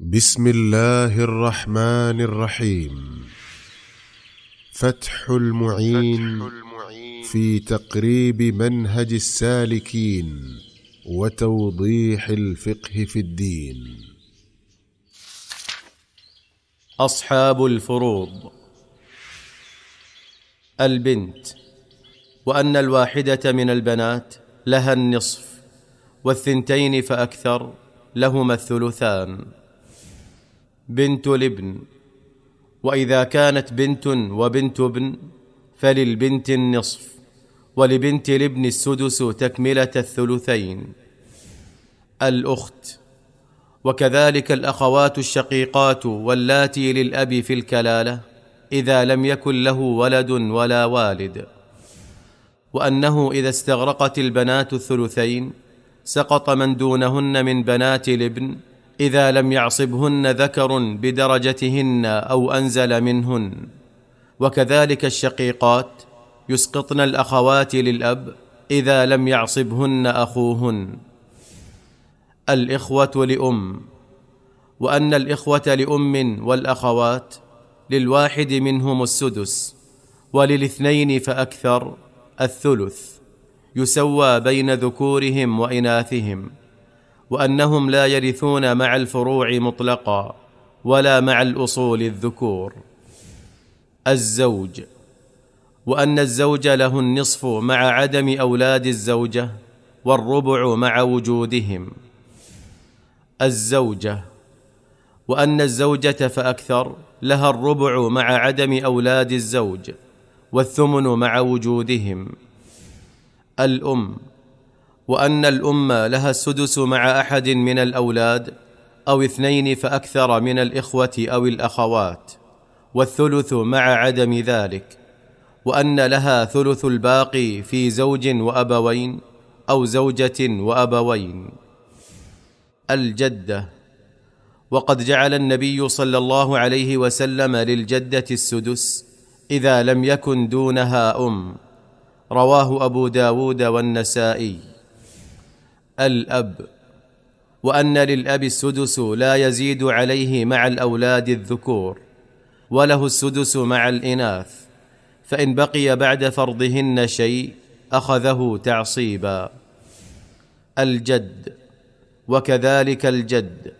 بسم الله الرحمن الرحيم. فتح المعين في تقريب منهج السالكين وتوضيح الفقه في الدين. أصحاب الفروض. البنت وأن الواحدة من البنات لها النصف والثنتين فأكثر لهما الثلثان. بنت الابن وإذا كانت بنت وبنت ابن فللبنت النصف ولبنت الابن السدس تكملة الثلثين. الأخت وكذلك الأخوات الشقيقات واللاتي للأب في الكلالة إذا لم يكن له ولد ولا والد. وأنه إذا استغرقت البنات الثلثين سقط من دونهن من بنات الابن إذا لم يعصبهن ذكر بدرجتهن أو أنزل منهن. وكذلك الشقيقات يسقطن الأخوات للأب إذا لم يعصبهن أخوهن. الإخوة لأم وأن الإخوة لأم والأخوات للواحد منهم السدس وللاثنين فأكثر الثلث يسوى بين ذكورهم وإناثهم. وأنهم لا يرثون مع الفروع مطلقا ولا مع الأصول الذكور. الزوج. وأن الزوج له النصف مع عدم أولاد الزوجة والربع مع وجودهم. الزوجة. وأن الزوجة فأكثر لها الربع مع عدم أولاد الزوج والثمن مع وجودهم. الأم. وأن الام لها السدس مع أحد من الأولاد أو اثنين فأكثر من الإخوة أو الأخوات والثلث مع عدم ذلك وأن لها ثلث الباقي في زوج وأبوين أو زوجة وأبوين. الجدة. وقد جعل النبي صلى الله عليه وسلم للجدة السدس إذا لم يكن دونها أم. رواه أبو داود والنسائي. الأب وأن للأب السدس لا يزيد عليه مع الأولاد الذكور وله السدس مع الإناث فإن بقي بعد فرضهن شيء أخذه تعصيبا. الجد وكذلك الجد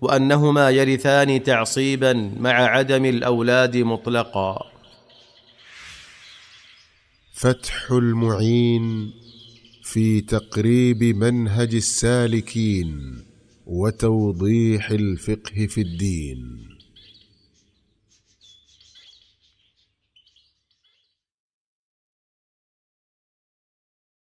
وأنهما يرثان تعصيبا مع عدم الأولاد مطلقا. فتح المعين في تقريب منهج السالكين وتوضيح الفقه في الدين.